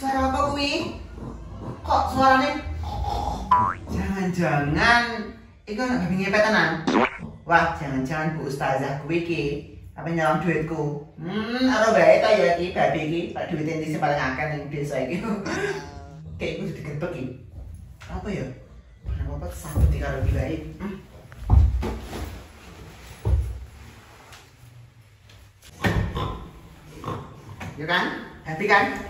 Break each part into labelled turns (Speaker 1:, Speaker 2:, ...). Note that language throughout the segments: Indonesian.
Speaker 1: Suara apa kuwi? Kok suaranya? Jangan-jangan Iku babi bingung petanan. Wah, jangan-jangan Bu Ustazah kuwi iki apa nyolong duitku. Hmm, ora bae ta ya iki babi iki, tak duitin sih paling akeh ning desa iki. Kayak iku digetok iki. Apa ya? Barang apa di karo bilai. Hmm. Ya kan? Happy kan?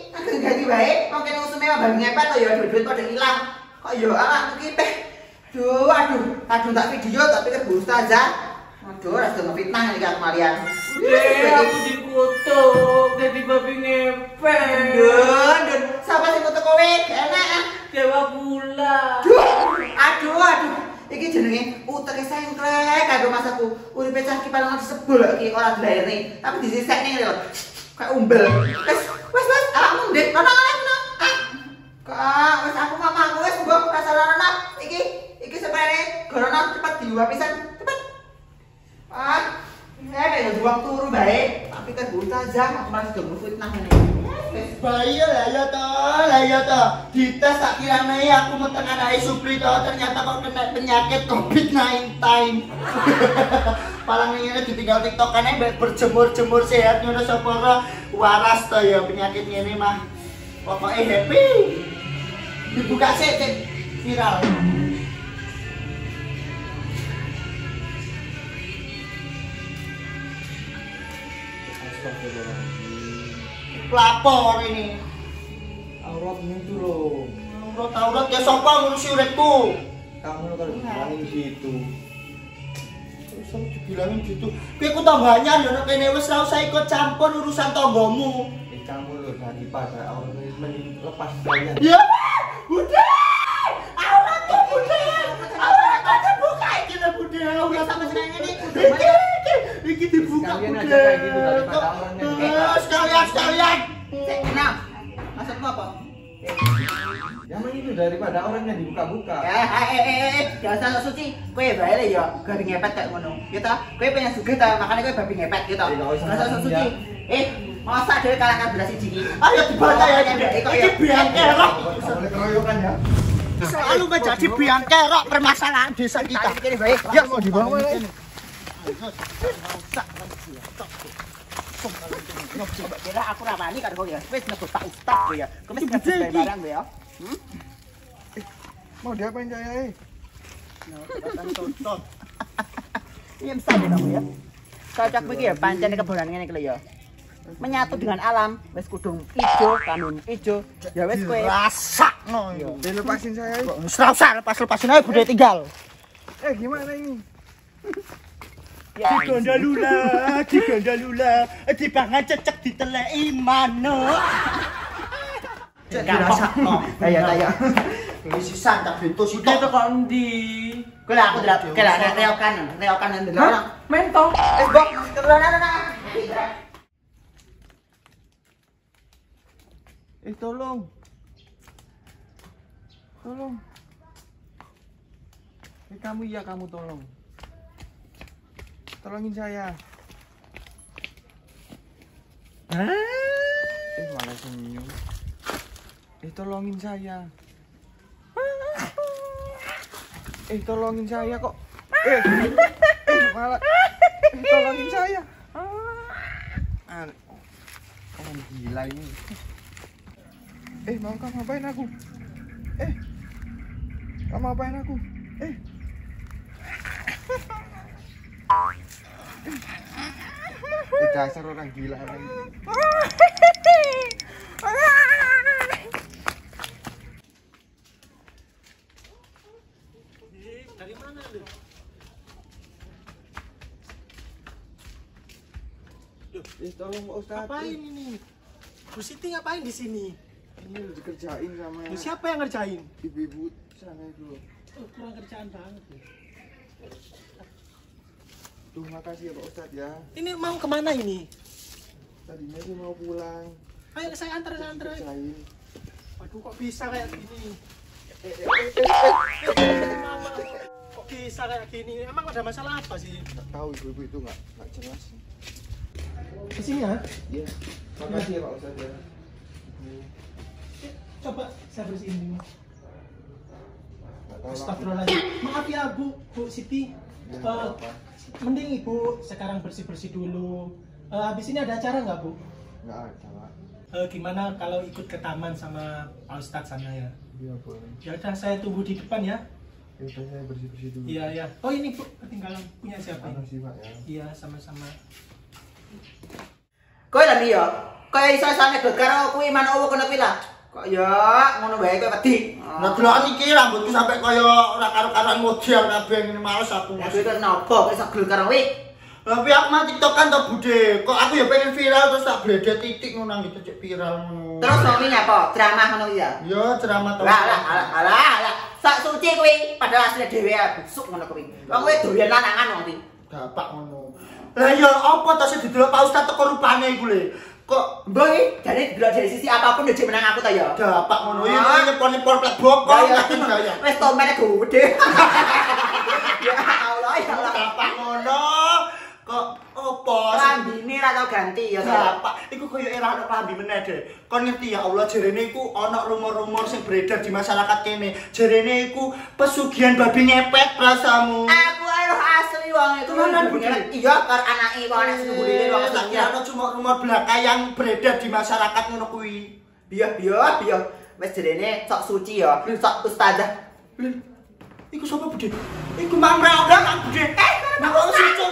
Speaker 1: tak ganti. Kok kene usume babi ngepet to ya duit-duit pada ilang. Kok ya anakku ki peh. Duh, aduh, aduh tak video tak pikir Bu Ustazah. Aduh, ora sedeng fitnah iki aku Marian.
Speaker 2: Dek, aku dikutuk jadi babi ngepet.
Speaker 1: Dun, dun, siapa sing kutuk kowe? Enak. ah.
Speaker 2: Dewa pula.
Speaker 1: Duh, aduh, aduh. Iki jenenge uteke sengklek karo masaku. Uripe cah ki paling disebul iki ora dilairne, tapi disisekne lho. Kayak umbel. Wes, wes, wes, awakmu ndek, ana ana. Ah. Kak, wes aku mamaku wes mbok rasane iki iki sepene gorono cepet diluap pisan. Cepet. Ah. Ya kayak buang turu bae. Tapi kan ustazah aku malah sudah fitnah. Wes.
Speaker 3: Bayi lah ya toh, lah ya toh. Dites tak kira aku mau tengah naik supli toh, ternyata kok kena penyakit COVID-19. Palang ini ditinggal tiktokan aja berjemur-jemur sehat ngono sapa ora waras toh ya penyakit ini mah. Pokoknya happy. Dibuka sih viral. Pelapor ini.
Speaker 4: Aurat itu loh.
Speaker 3: Aurat aurat ya sapa ngurusi uripku.
Speaker 4: Kamu kalau bilangin gitu.
Speaker 3: Aku dibilangin gitu. Kowe ku yo nek kene wis ora usah ikut campur urusan tanggamu.
Speaker 4: Kamu loh dari pasar aurat mending lepas saja.
Speaker 3: Ya, udah. Auratku udah. Auratku terbuka iki lho. Aurat
Speaker 1: Sama seneng ini.
Speaker 3: Iki iki iki dibuka
Speaker 4: Sekalian kayak gitu,
Speaker 3: Eh,
Speaker 4: dibuka.
Speaker 3: Sekalian sekalian.
Speaker 1: Kenal. Maksudmu apa?
Speaker 4: Yang itu daripada orangnya dibuka-buka.
Speaker 1: Eh, eh, eh, eh, eh, gak usah sok suci. Kowe bae le yo, garing ngepet kayak ngono. Gitu. Kowe pengen sugih ta, makanya kowe babi ngepet gitu.
Speaker 4: Eh, gak usah
Speaker 1: Gak usah sok suci. Eh, masa dhewe kalahkan belas siji iki.
Speaker 3: Ayo dibaca ya Bude. Iki biang kerok.
Speaker 4: Boleh keroyokan ya.
Speaker 3: Selalu menjadi biang kerok permasalahan desa kita. Ya mau dibawa ini.
Speaker 1: Kira aku ramani kan ya. Ustaz ya. Mesti barang ya.
Speaker 4: Mau eh?
Speaker 1: Iya bisa ya kamu ya. Cocok iki ya pancen kebonan ngene iki lho ya. Menyatu dengan alam, wis kudung ijo, kamun ijo. Ya wis kowe.
Speaker 3: Rasa no.
Speaker 4: Dilepasin saya eh.
Speaker 3: Wis ora usah lepas-lepasin aja bude tinggal.
Speaker 4: Eh gimana ini?
Speaker 3: Digondalula, digondalula, dipangan cecek diteleki manuk. Cek dirasakno.
Speaker 1: Kaya kaya.
Speaker 3: Ini sisan tak bentuk situ.
Speaker 2: Kita kok ndi?
Speaker 1: Kowe lah aku delok, kowe lah reokan, reokan nang ndelok.
Speaker 2: Mentong.
Speaker 1: Eh, Bok, terus ana ana.
Speaker 4: Eh tolong. Tolong. Eh kamu iya kamu tolong. Tolongin saya. Eh malah senyum. Eh tolongin saya. Eh tolongin saya kok. Eh, eh malah. Eh tolongin saya. Ah, Orang gila ini. Eh mau kamu ngapain aku? Eh, kamu ngapain aku? Eh. Eh dasar orang gila orang.
Speaker 2: Dari mana lu?
Speaker 4: Eh tolong Pak Ustadz.
Speaker 5: Ngapain ini? Bu Siti ngapain di sini?
Speaker 4: Ini udah dikerjain sama
Speaker 5: Bu siapa yang ngerjain?
Speaker 4: ibu-ibu sana itu.
Speaker 5: Oh, kurang kerjaan banget ya.
Speaker 4: Duh, makasih ya Pak Ustadz ya.
Speaker 5: Ini mau ke mana ini?
Speaker 4: Tadinya sih mau pulang.
Speaker 5: Ayo saya antar, saya antar. Waduh, kok bisa kayak gini? Mama, kok bisa kayak gini? Emang ada masalah apa sih?
Speaker 4: Nggak tahu ibu-ibu itu nggak nggak jelas.
Speaker 5: Di sini ya?
Speaker 4: Iya. Makasih ya Pak Ustadz ya.
Speaker 5: Coba saya bersihin dulu. Astagfirullahaladzim. Maaf ya Bu, Bu Siti.
Speaker 4: Ya, apa-apa.
Speaker 5: mending Ibu sekarang bersih-bersih dulu. Eh, habis ini ada acara nggak Bu?
Speaker 4: Nggak ada Pak.
Speaker 5: Eh, gimana kalau ikut ke taman sama Pak Ustadz sana ya?
Speaker 4: Iya boleh.
Speaker 5: Ya udah saya tunggu di depan ya.
Speaker 4: Ya saya bersih-bersih dulu.
Speaker 5: Iya ya. Oh ini Bu, ketinggalan punya siapa ini?
Speaker 4: Makasih Pak ya.
Speaker 5: Iya sama-sama.
Speaker 1: Kowe lha piye? Kaya iso do karo kuwi manowo kono kuwi lah. Kok ya ngono wae kowe wedi.
Speaker 3: Nah, delokan iki rambutku sampai kaya ora karo-karoan model kabeh ngene males aku.
Speaker 1: Ya kuwi kenapa kowe iso gel karo kuwi?
Speaker 3: Tapi aku mah tiktokan to bude. Kok aku ya pengen viral terus tak bledet titik ngono nang cek viral ngono.
Speaker 1: Terus ngono iki apa? Drama ngono ya.
Speaker 3: Yo ceramah to.
Speaker 1: Lah lah lah lah. Sak suci kuwi padahal asline dhewe busuk ngono kuwi. Wong kowe doyan lanangan wong iki.
Speaker 3: Dapak ngono. Lah ya apa to sing didelok Pak Ustaz teko rupane iku le. Kok
Speaker 1: Mbok iki delok dari sisi apapun yo menang aku ta ya.
Speaker 3: dapak ngono. Ya
Speaker 1: Ah.
Speaker 3: nyepon-nyepon plek bokong
Speaker 1: Ya
Speaker 3: ya?
Speaker 1: Wes tomene gede. Ya Allah ya Allah.
Speaker 3: Dapak ngono. Kok opo?
Speaker 1: Lambine ra tau ganti ya.
Speaker 3: Dapak, iku koyo era ana klambi meneh deh. Kon ngerti ya Allah jarene iku ana rumor-rumor sing beredar di masyarakat kene. Jarene iku pesugihan babi ngepet rasamu.
Speaker 1: Aku wong itu
Speaker 3: Temenan,
Speaker 1: hubungan
Speaker 3: Budi?
Speaker 1: iya karo anake wong anak sing wong
Speaker 3: tak
Speaker 1: aslinya.
Speaker 3: kira cuma rumor belaka yang beredar di masyarakat ngono kuwi.
Speaker 1: Biar biar biar wis jerene sok suci ya, sok ustazah.
Speaker 3: Iku sapa Bude? Iku kan Bude? Eh, suci.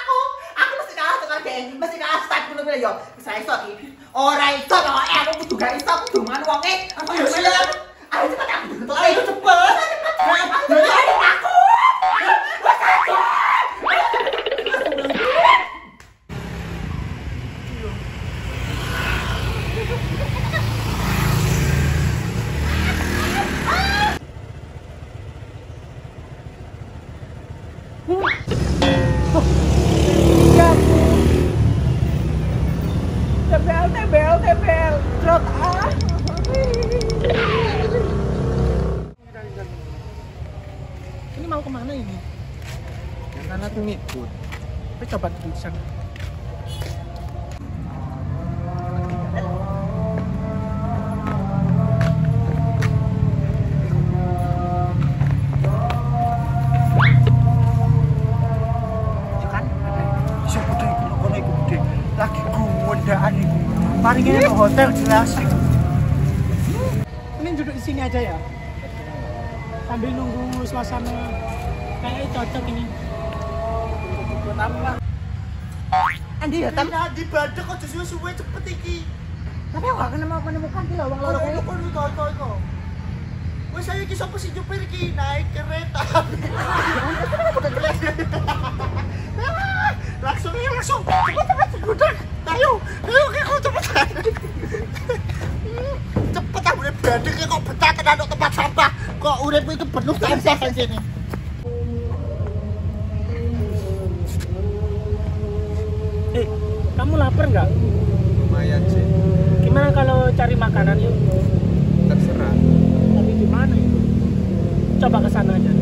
Speaker 1: Aku, aku mesti kalah tekan mesti kalah start ya. Iso iki. Ora iso to,
Speaker 5: coba di sana.
Speaker 3: Ya kan? Ke hotel jelas.
Speaker 5: Ini duduk di sini aja ya. Sambil nunggu suasana. Kayaknya cocok ini. Buat apa?
Speaker 1: Andi ya, tapi
Speaker 3: di badek kok suwe-suwe cepet iki.
Speaker 1: tapi aku gak kenal menemukan ki lho wong loro
Speaker 3: Loro
Speaker 1: kuwi.
Speaker 3: kok kok kok. Wes saya iki sapa sing nyupir iki naik kereta. langsung ya langsung. Cepet cepet udah. Ayo, ayo ayo cepet. cepet aku udah badek kok betah tenan tempat sampah. Kok urip iki penuh sampah di sini.
Speaker 5: Nggak?
Speaker 4: Lumayan sih.
Speaker 5: Gimana kalau cari makanan yuk?
Speaker 4: Terserah.
Speaker 5: Tapi di mana itu? Coba ke sana aja.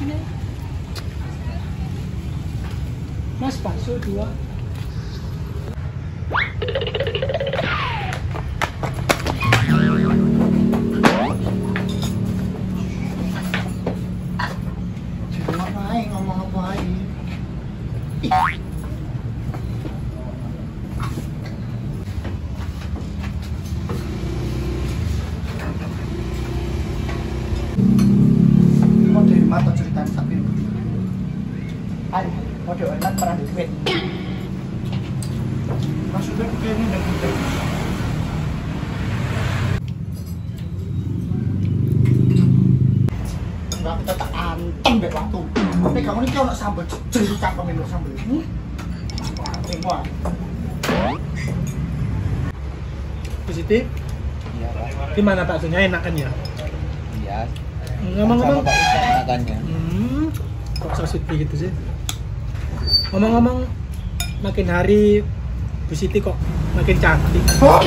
Speaker 5: Sini. Mas bakso dua.
Speaker 3: Online. Maksudnya dan. Enggak kita tak antem bet waktu. Tapi kamu ini kau nak cakap minum sambal. Hmm?
Speaker 5: Positif.
Speaker 4: Iya.
Speaker 5: Gimana baksonya enak kan ya?
Speaker 4: Iya.
Speaker 5: Ngomong-ngomong,
Speaker 4: makannya.
Speaker 5: hmm, kok sweet gitu sih? Ngomong-ngomong, makin hari Bu Siti kok makin cantik.
Speaker 3: Oh.